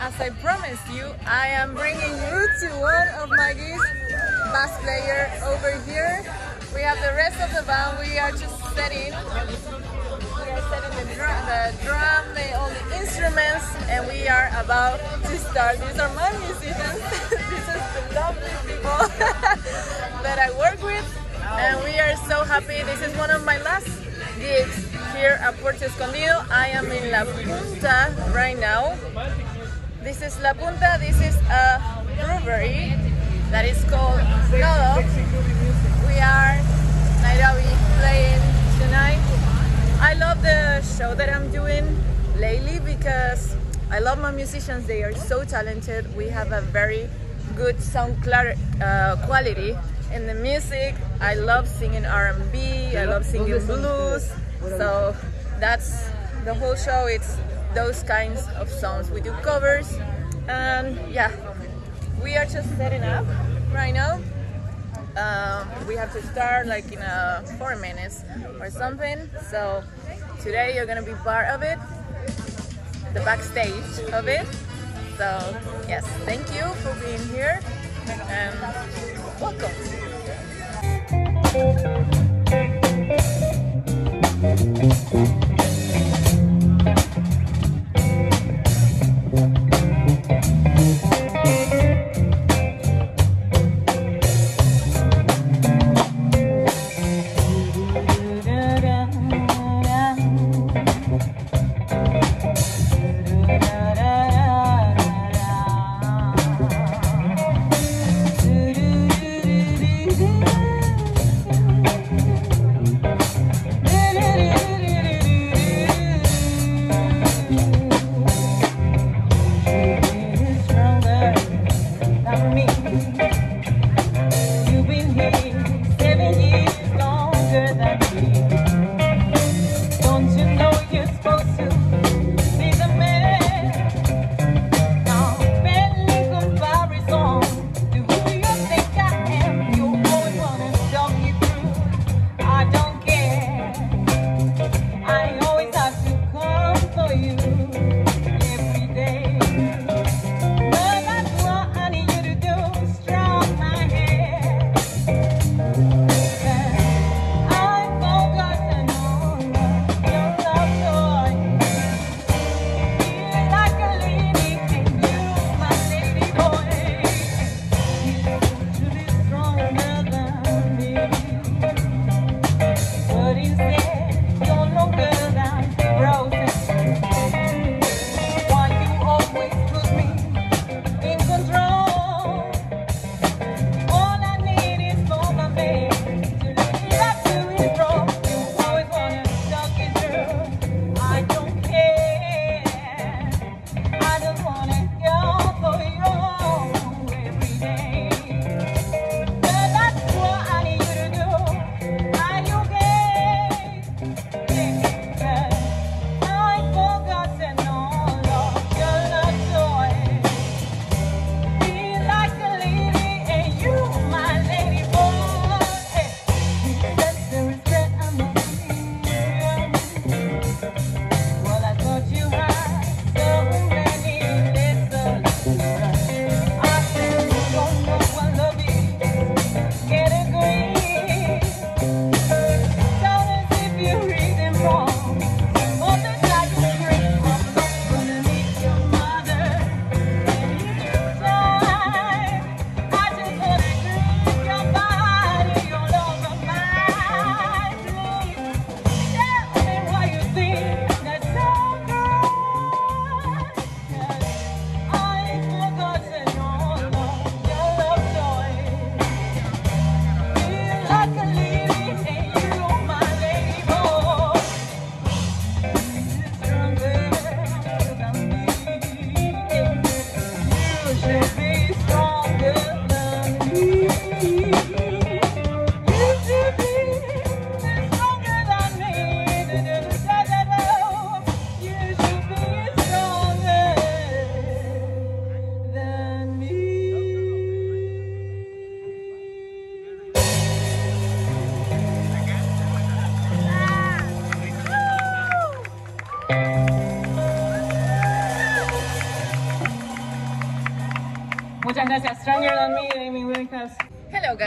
as I promised you, I am bringing you to one of my geese bass player over here. We have the rest of the band. We are just setting. We are setting the drum, the drum, all the instruments, and we are about to start. These are my musicians. this is the lovely people that I work with, and we are so happy. This is one of my last gigs here at Puerto Escondido. I am in La Punta right now. This is La Punta. This is a brewery that is called Nodo. We are Nairobi playing tonight. I love the show that I'm doing lately because I love my musicians. They are so talented. We have a very good sound uh, quality in the music. I love singing R&B. I love singing blues. So that's the whole show. It's those kinds of songs. We do covers. and yeah, we are just setting up right now. Um, we have to start like in a four minutes or something. So today you're gonna be part of it, the backstage of it. So yes, thank you for being here and welcome.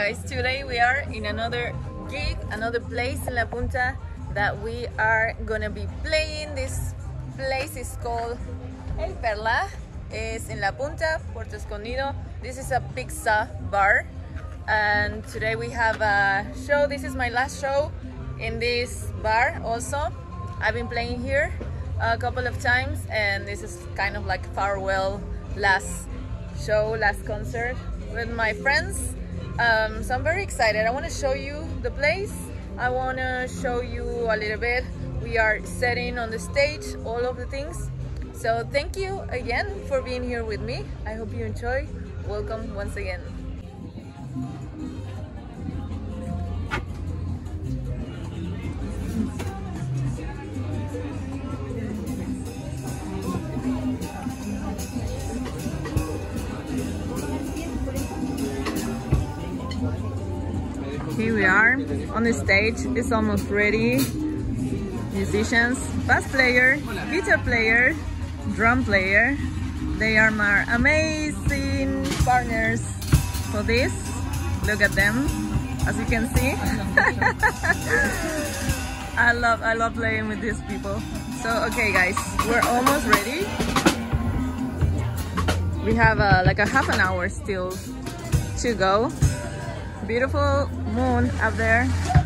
Uh, guys, today we are in another gig, another place in La Punta that we are gonna be playing. This place is called El Perla. It's in La Punta, Puerto Escondido. This is a pizza bar and today we have a show. This is my last show in this bar also. I've been playing here a couple of times and this is kind of like farewell last show, last concert with my friends. Um, so I'm very excited. I want to show you the place. I want to show you a little bit. We are setting on the stage all of the things. So thank you again for being here with me. I hope you enjoy. Welcome once again. On the stage. It's almost ready. Musicians, bass player, guitar player, drum player. They are my amazing partners for this. Look at them, as you can see. I love, I love playing with these people. So, okay guys, we're almost ready. We have uh, like a half an hour still to go. Beautiful moon up there.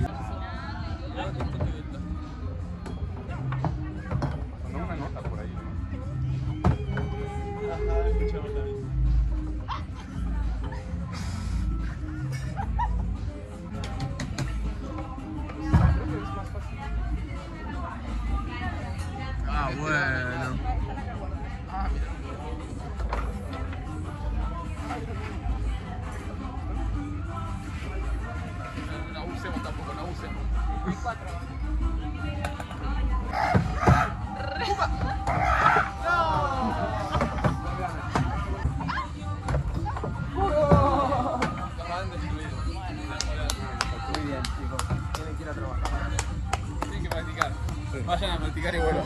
Vayan a practicar y vuelvan.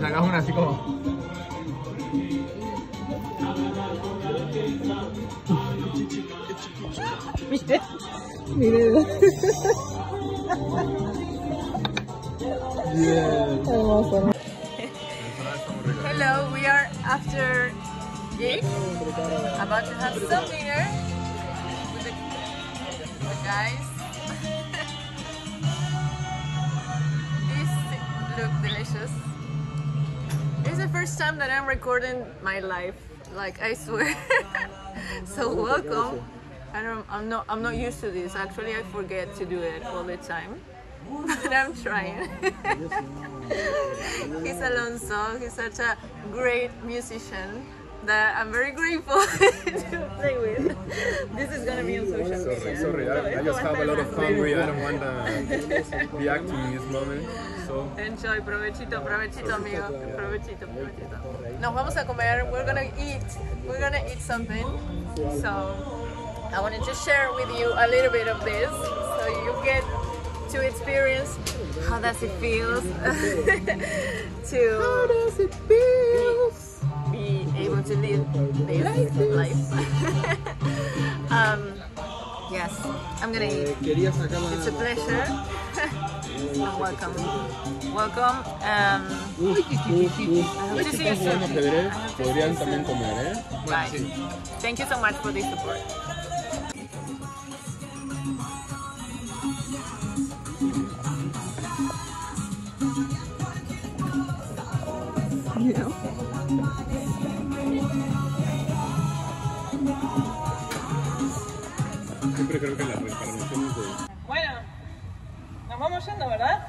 Sacas una así como. ¿Viste? Mi dedo. Hermoso. Hello, we are after gig. About to have some dinner with the, the guys. Delicious. The first time that I'm recording my life. Like I swear. so welcome. I don't, I'm not. I'm not used to this. Actually, I forget to do it all the time, but I'm trying. he's Alonso. He's such a great musician that I'm very grateful to play with. This is gonna be on social Sorry, media. sorry. I, I just have a lot of fun with I don't want uh, to be acting in this moment. So, Enjoy, provechito, provechito, amigo. Provechito, provechito. Nos vamos a comer. We're gonna eat. We're gonna eat something. So I wanted to share with you a little bit of this, so you get to experience how does it feels to how does it feels be able to live this life. um, yes, I'm gonna eat. It's a pleasure. and welcome. Welcome. Um, I hope to see you soon. I hope to see you soon. ¿eh? Bye. Thank you so much for the support. Creo que las reencarnaciones de. Bueno, nos vamos yendo, ¿verdad?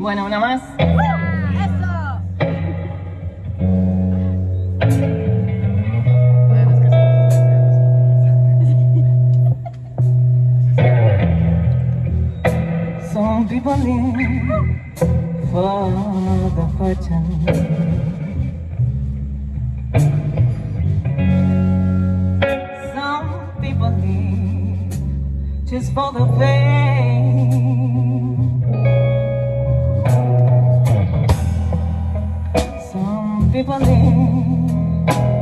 Bueno, una más. ¡Eso! Some people live for the fortune. just for the fame. people in.